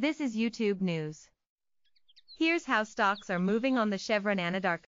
This is YouTube News. Here's how stocks are moving on the Chevron Anadarko.